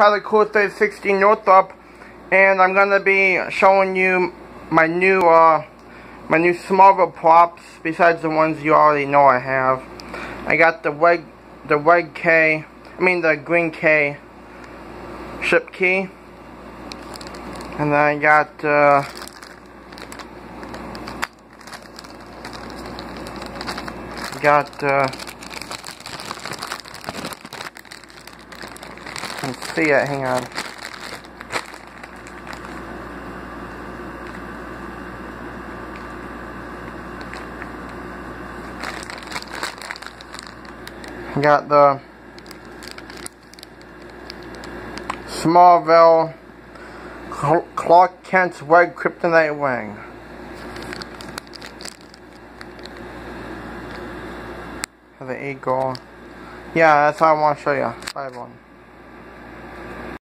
Tyler Cool 3060 Northrup, and I'm gonna be showing you my new uh, my new Smallville props. Besides the ones you already know I have, I got the red the red K, I mean the green K ship key, and then I got. Uh, got uh, can see it, hang on. Got the Smallville Clark Kent's Red Kryptonite Ring. The eagle. Yeah, that's what I want to show you. Bye, everyone.